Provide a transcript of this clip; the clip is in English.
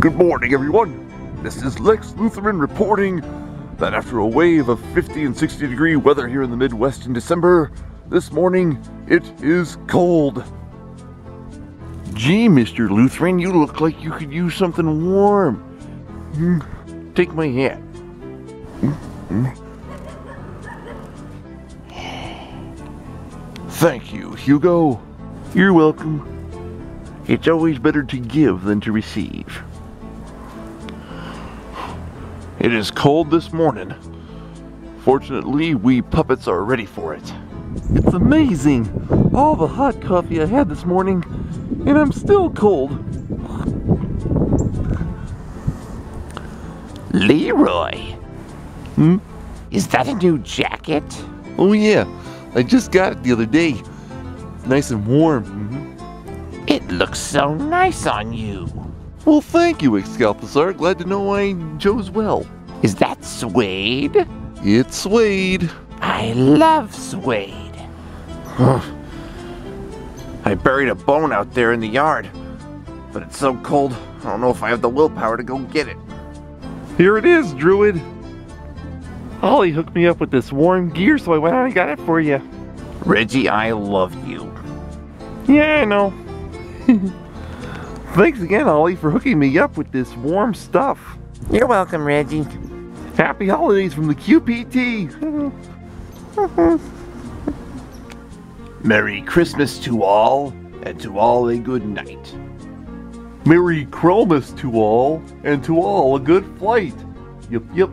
Good morning, everyone. This is Lex Lutheran reporting that after a wave of 50 and 60 degree weather here in the Midwest in December, this morning it is cold. Gee, Mr. Lutheran, you look like you could use something warm. Hmm, Take my hat. Thank you, Hugo. You're welcome. It's always better to give than to receive. It is cold this morning. Fortunately, we puppets are ready for it. It's amazing! All the hot coffee I had this morning, and I'm still cold. Leeroy, Hmm? is that a new jacket? Oh, yeah. I just got it the other day. Nice and warm. Mhm. It looks so nice on you. Well, thank you, Excalthizar. Glad to know I chose well. Is that suede? It's suede. I love suede. I buried a bone out there in the yard, but it's so cold, I don't know if I have the willpower to go get it. Here it is, Druid. Ollie hooked me up with this warm gear, so I went out and got it for you. Reggie, I love you. Yeah, I know. Thanks again, Ollie, for hooking me up with this warm stuff. You're welcome, Reggie. Happy holidays from the QPT. Merry Christmas to all, and to all a good night. Merry Christmas to all, and to all a good flight. Yep, yep.